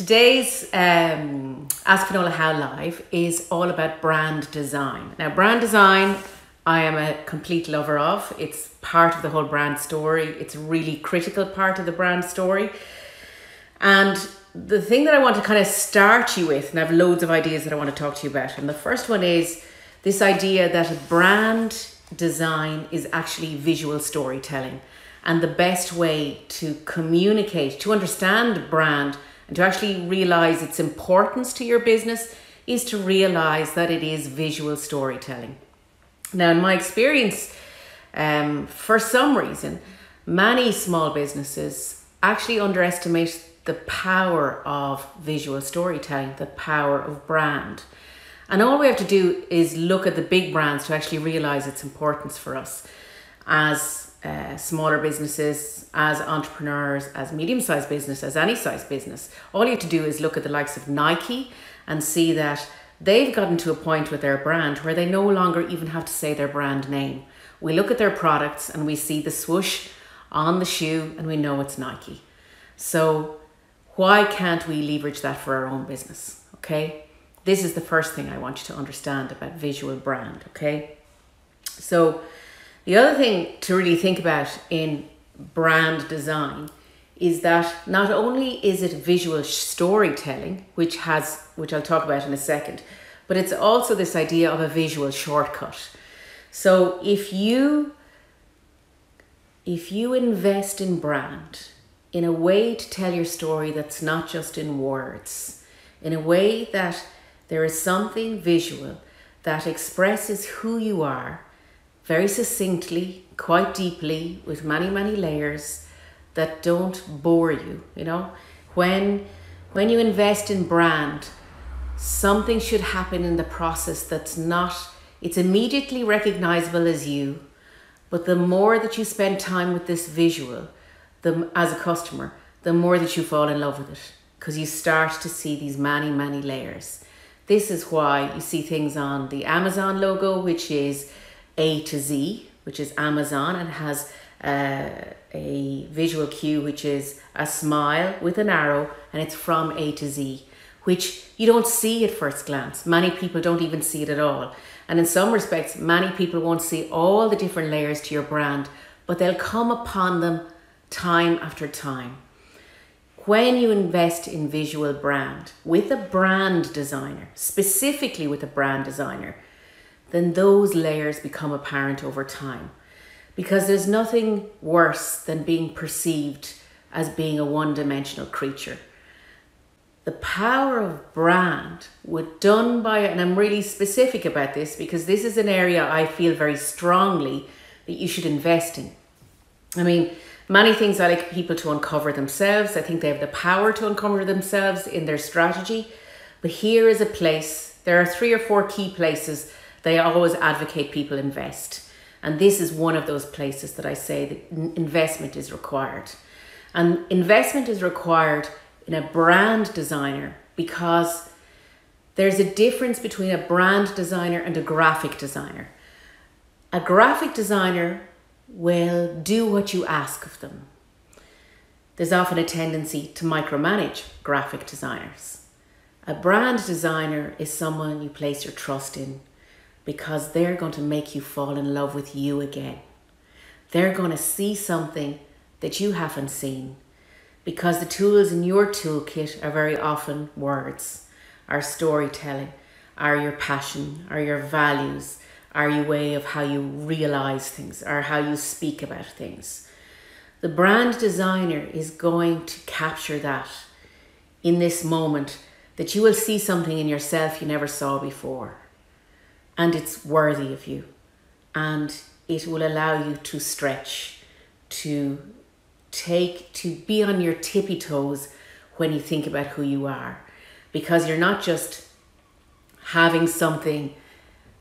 today's um, Ask Finola How Live is all about brand design. Now, brand design, I am a complete lover of. It's part of the whole brand story. It's a really critical part of the brand story. And the thing that I want to kind of start you with, and I have loads of ideas that I want to talk to you about. And the first one is this idea that a brand design is actually visual storytelling. And the best way to communicate, to understand brand, and to actually realize its importance to your business is to realize that it is visual storytelling. Now, in my experience, um, for some reason, many small businesses actually underestimate the power of visual storytelling, the power of brand. And all we have to do is look at the big brands to actually realize its importance for us as uh, smaller businesses, as entrepreneurs, as medium sized business, as any size business. All you have to do is look at the likes of Nike and see that they've gotten to a point with their brand where they no longer even have to say their brand name. We look at their products and we see the swoosh on the shoe and we know it's Nike. So, why can't we leverage that for our own business? Okay, this is the first thing I want you to understand about visual brand. Okay, so the other thing to really think about in brand design is that not only is it visual storytelling, which has which I'll talk about in a second, but it's also this idea of a visual shortcut. So if you if you invest in brand in a way to tell your story that's not just in words, in a way that there is something visual that expresses who you are very succinctly, quite deeply, with many, many layers that don't bore you. You know, when when you invest in brand, something should happen in the process that's not it's immediately recognizable as you, but the more that you spend time with this visual, the as a customer, the more that you fall in love with it because you start to see these many, many layers. This is why you see things on the Amazon logo, which is a to Z, which is Amazon, and has uh, a visual cue, which is a smile with an arrow, and it's from A to Z, which you don't see at first glance. Many people don't even see it at all. And in some respects, many people won't see all the different layers to your brand, but they'll come upon them time after time. When you invest in visual brand with a brand designer, specifically with a brand designer, then those layers become apparent over time. Because there's nothing worse than being perceived as being a one dimensional creature. The power of brand, would done by, and I'm really specific about this because this is an area I feel very strongly that you should invest in. I mean, many things I like people to uncover themselves. I think they have the power to uncover themselves in their strategy. But here is a place, there are three or four key places they always advocate people invest. And this is one of those places that I say that investment is required. And investment is required in a brand designer because there's a difference between a brand designer and a graphic designer. A graphic designer will do what you ask of them. There's often a tendency to micromanage graphic designers. A brand designer is someone you place your trust in because they're going to make you fall in love with you again. They're going to see something that you haven't seen because the tools in your toolkit are very often words, are storytelling, are your passion, are your values, are your way of how you realize things, or how you speak about things. The brand designer is going to capture that in this moment that you will see something in yourself you never saw before and it's worthy of you. And it will allow you to stretch to take to be on your tippy toes when you think about who you are. Because you're not just having something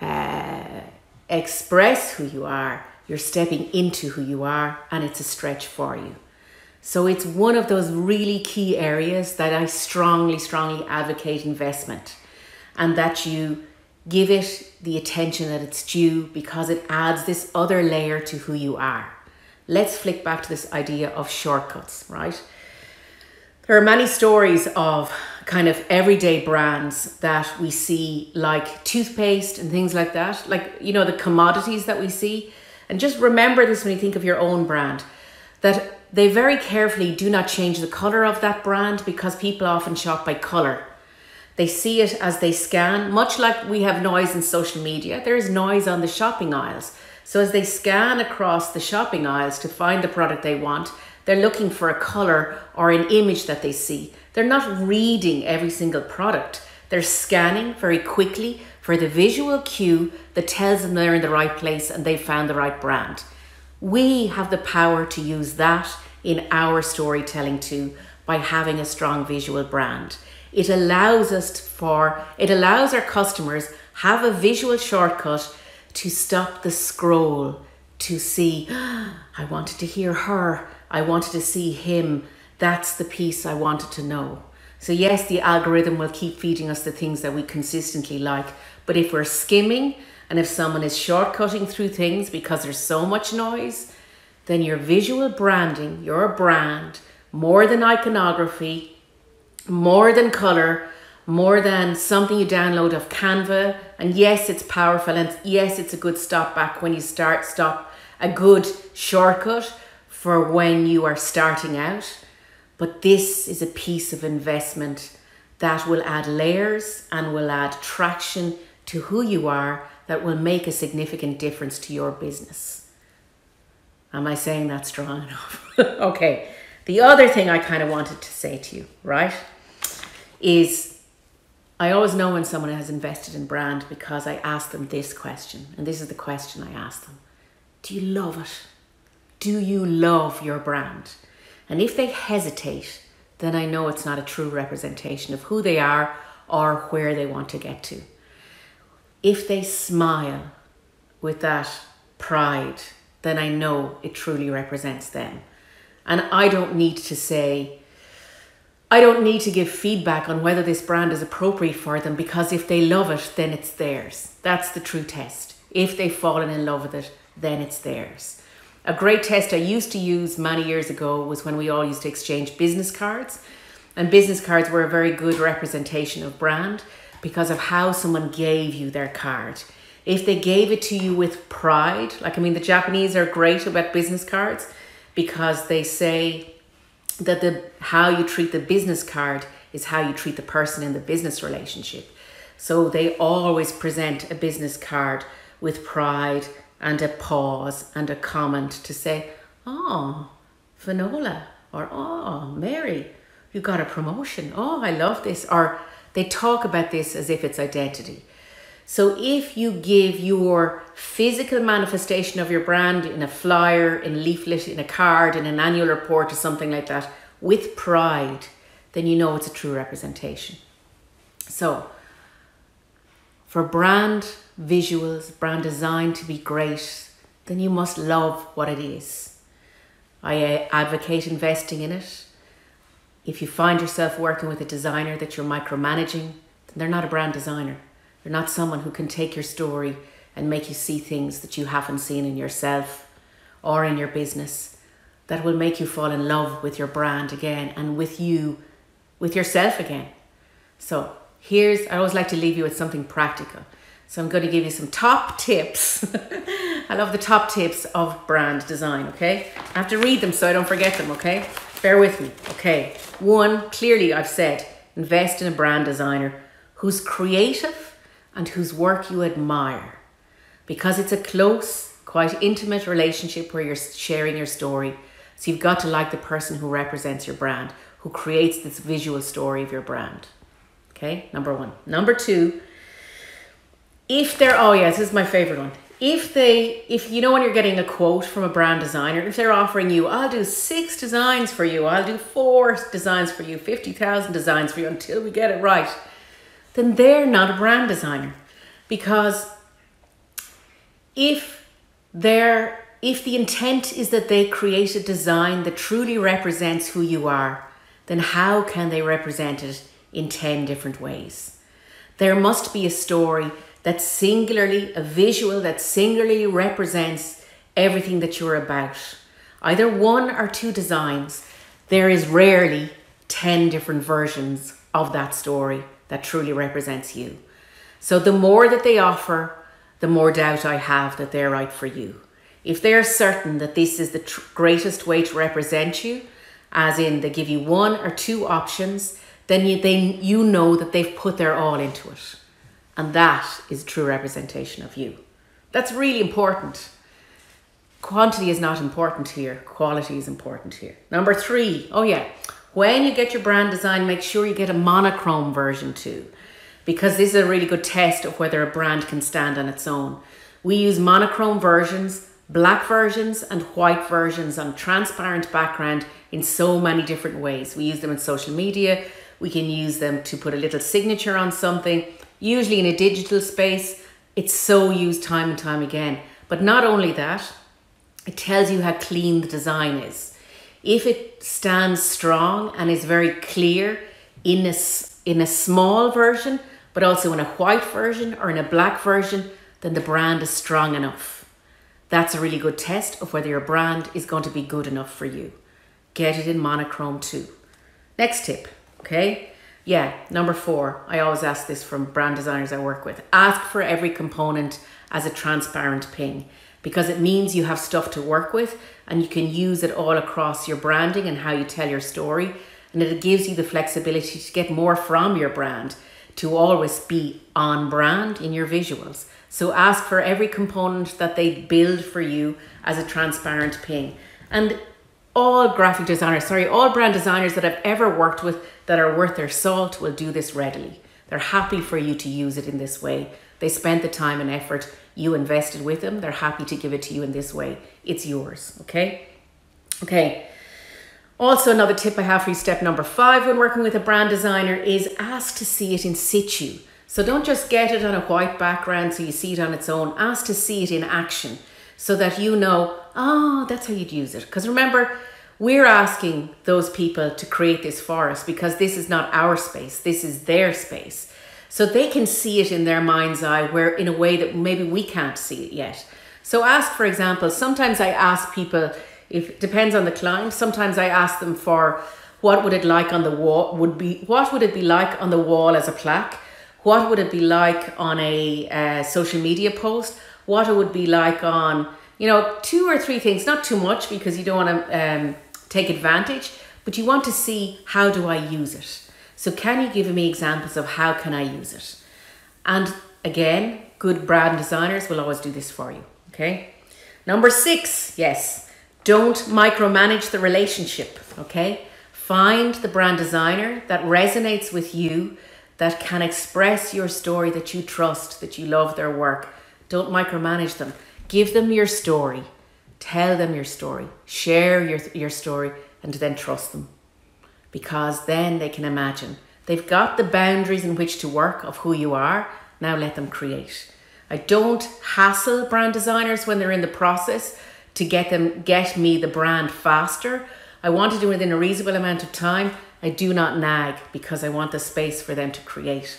uh, express who you are you're stepping into who you are and it's a stretch for you. So it's one of those really key areas that i strongly strongly advocate investment and that you give it the attention that it's due because it adds this other layer to who you are. Let's flick back to this idea of shortcuts, right? There are many stories of kind of everyday brands that we see, like toothpaste and things like that, like, you know, the commodities that we see. And just remember this when you think of your own brand that they very carefully do not change the color of that brand because people often shop by color. They see it as they scan, much like we have noise in social media. There is noise on the shopping aisles. So as they scan across the shopping aisles to find the product they want, they're looking for a color or an image that they see. They're not reading every single product. They're scanning very quickly for the visual cue that tells them they're in the right place and they've found the right brand. We have the power to use that in our storytelling too by having a strong visual brand. It allows us for it allows our customers have a visual shortcut to stop the scroll to see I wanted to hear her, I wanted to see him. That's the piece I wanted to know. So yes, the algorithm will keep feeding us the things that we consistently like, but if we're skimming and if someone is shortcutting through things because there's so much noise, then your visual branding, your brand, more than iconography, more than color, more than something you download of Canva. And yes, it's powerful. And yes, it's a good stop back when you start, stop, a good shortcut for when you are starting out. But this is a piece of investment that will add layers and will add traction to who you are that will make a significant difference to your business. Am I saying that strong enough? okay. The other thing I kind of wanted to say to you, right, is I always know when someone has invested in brand because I ask them this question. And this is the question I ask them Do you love it? Do you love your brand? And if they hesitate, then I know it's not a true representation of who they are or where they want to get to. If they smile with that pride, then I know it truly represents them. And I don't need to say, I don't need to give feedback on whether this brand is appropriate for them because if they love it, then it's theirs. That's the true test. If they've fallen in love with it, then it's theirs. A great test I used to use many years ago was when we all used to exchange business cards. And business cards were a very good representation of brand because of how someone gave you their card. If they gave it to you with pride, like I mean, the Japanese are great about business cards because they say that the how you treat the business card is how you treat the person in the business relationship. So they always present a business card with pride and a pause and a comment to say, ah, oh, Finola, or oh, Mary, you got a promotion. Oh, I love this. Or they talk about this as if it's identity. So if you give your physical manifestation of your brand in a flyer, in a leaflet, in a card, in an annual report or something like that with pride, then you know it's a true representation. So for brand visuals, brand design to be great, then you must love what it is. I uh, advocate investing in it. If you find yourself working with a designer that you're micromanaging, then they're not a brand designer. They're not someone who can take your story and make you see things that you haven't seen in yourself or in your business that will make you fall in love with your brand again and with you, with yourself again. So, here's, I always like to leave you with something practical. So, I'm going to give you some top tips. I love the top tips of brand design, okay? I have to read them so I don't forget them, okay? Bear with me, okay? One, clearly I've said, invest in a brand designer who's creative and whose work you admire because it's a close, quite intimate relationship where you're sharing your story. So you've got to like the person who represents your brand, who creates this visual story of your brand. Okay, number one. Number two, if they're, oh yeah, this is my favorite one. If they, if you know when you're getting a quote from a brand designer, if they're offering you, I'll do six designs for you, I'll do four designs for you, 50,000 designs for you until we get it right then they're not a brand designer. Because if they're if the intent is that they create a design that truly represents who you are, then how can they represent it in 10 different ways? There must be a story that singularly, a visual that singularly represents everything that you're about. Either one or two designs. There is rarely 10 different versions of that story that truly represents you. So the more that they offer, the more doubt I have that they're right for you. If they're certain that this is the tr- greatest way to represent you, as in they give you one or two options, then you, they, you know that they've put their all into it. And that is true representation of you. That's really important. Quantity is not important here, quality is important here. Number three, oh yeah, when you get your brand design, make sure you get a monochrome version too, because this is a really good test of whether a brand can stand on its own. We use monochrome versions, black versions, and white versions on transparent background in so many different ways. We use them in social media, we can use them to put a little signature on something, usually in a digital space. It's so used time and time again. But not only that, it tells you how clean the design is. If it stands strong and is very clear in a, in a small version, but also in a white version or in a black version, then the brand is strong enough. That's a really good test of whether your brand is going to be good enough for you. Get it in monochrome too. Next tip, okay? Yeah, number four. I always ask this from brand designers I work with. Ask for every component as a transparent ping because it means you have stuff to work with and you can use it all across your branding and how you tell your story. And it gives you the flexibility to get more from your brand to always be on brand in your visuals. So ask for every component that they build for you as a transparent ping. And all graphic designers, sorry, all brand designers that I've ever worked with that are worth their salt will do this readily. They're happy for you to use it in this way. They spent the time and effort you invested with them. They're happy to give it to you in this way. It's yours, okay? Okay. Also, another tip I have for you, step number five when working with a brand designer is ask to see it in situ. So don't just get it on a white background so you see it on its own. Ask to see it in action so that you know, oh, that's how you'd use it. Because remember, we're asking those people to create this for us because this is not our space, this is their space. So they can see it in their mind's eye where in a way that maybe we can't see it yet. So ask, for example, sometimes I ask people, if it depends on the client, sometimes I ask them for what would it like on the wall would be what would it be like on the wall as a plaque? What would it be like on a uh, social media post? What it would be like on, you know, two or three things, not too much because you don't want to um, take advantage, but you want to see how do I use it? So can you give me examples of how can I use it? And again, good brand designers will always do this for you, okay? Number six, yes, don't micromanage the relationship, okay? Find the brand designer that resonates with you, that can express your story, that you trust, that you love their work. Don't micromanage them. Give them your story. Tell them your story. Share your, your story and then trust them because then they can imagine. They've got the boundaries in which to work of who you are. Now let them create. I don't hassle brand designers when they're in the process to get them get me the brand faster. I want to do it within a reasonable amount of time. I do not nag because I want the space for them to create.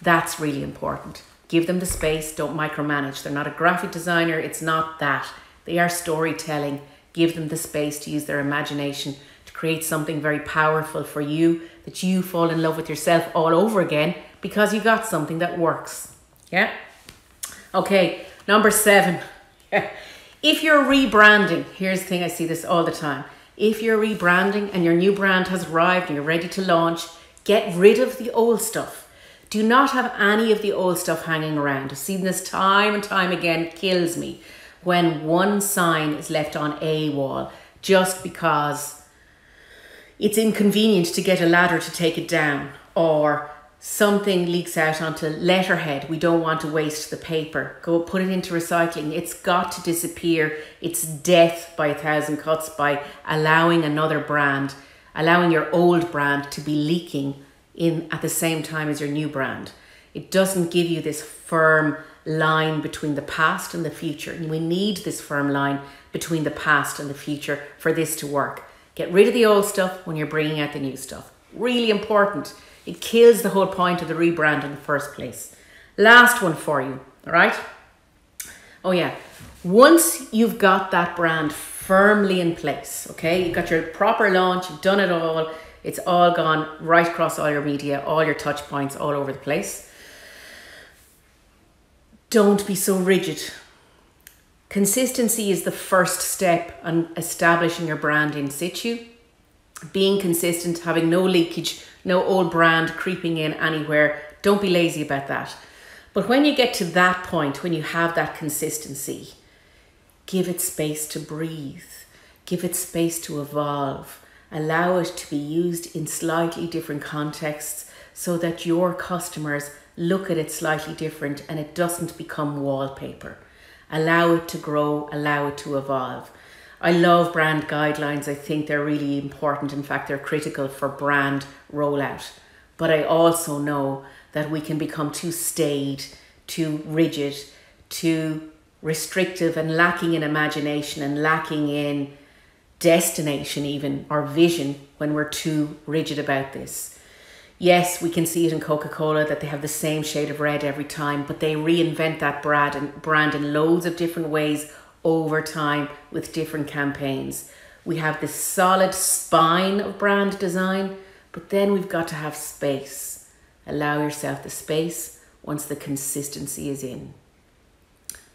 That's really important. Give them the space, don't micromanage. They're not a graphic designer, it's not that. They are storytelling. Give them the space to use their imagination create something very powerful for you that you fall in love with yourself all over again because you got something that works. Yeah? Okay, number seven. if you're rebranding, here's the thing I see this all the time. If you're rebranding and your new brand has arrived and you're ready to launch, get rid of the old stuff. Do not have any of the old stuff hanging around. I've seen this time and time again. Kills me when one sign is left on a wall just because it's inconvenient to get a ladder to take it down or something leaks out onto letterhead. We don't want to waste the paper. Go put it into recycling. It's got to disappear. It's death by a thousand cuts by allowing another brand allowing your old brand to be leaking in at the same time as your new brand. It doesn't give you this firm line between the past and the future. And we need this firm line between the past and the future for this to work Get rid of the old stuff when you're bringing out the new stuff. Really important. It kills the whole point of the rebrand in the first place. Last one for you, all right? Oh, yeah. Once you've got that brand firmly in place, okay, you've got your proper launch, you've done it all, It's all gone right across all your media, all your touch points, all over the place. Don't be so rigid. Consistency is the first step on establishing your brand in situ. Being consistent, having no leakage, no old brand creeping in anywhere. Don't be lazy about that. But when you get to that point, when you have that consistency, give it space to breathe, give it space to evolve, allow it to be used in slightly different contexts so that your customers look at it slightly different and it doesn't become wallpaper. Allow it to grow, allow it to evolve. I love brand guidelines. I think they're really important. In fact, they're critical for brand rollout. But I also know that we can become too staid, too rigid, too restrictive and lacking in imagination and lacking in destination even or vision when we're too rigid about this. Yes, we can see it in Coca-Cola that they have the same shade of red every time, but they reinvent that brand and brand in loads of different ways over time with different campaigns. We have this solid spine of brand design, but then we've got to have space. Allow yourself the space once the consistency is in.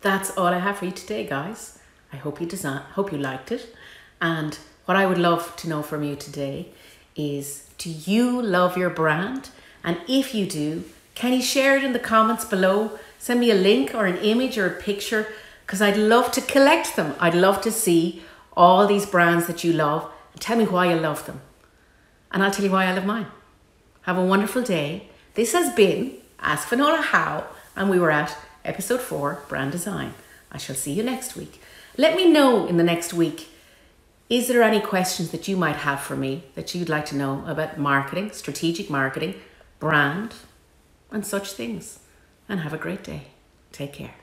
That's all I have for you today, guys. I hope you design, hope you liked it. And what I would love to know from you today is do you love your brand? And if you do, can you share it in the comments below? Send me a link or an image or a picture because I'd love to collect them. I'd love to see all these brands that you love and tell me why you love them. And I'll tell you why I love mine. Have a wonderful day. This has been Ask Finola How, and we were at episode four, brand design. I shall see you next week. Let me know in the next week is there any questions that you might have for me that you'd like to know about marketing, strategic marketing, brand, and such things? And have a great day. Take care.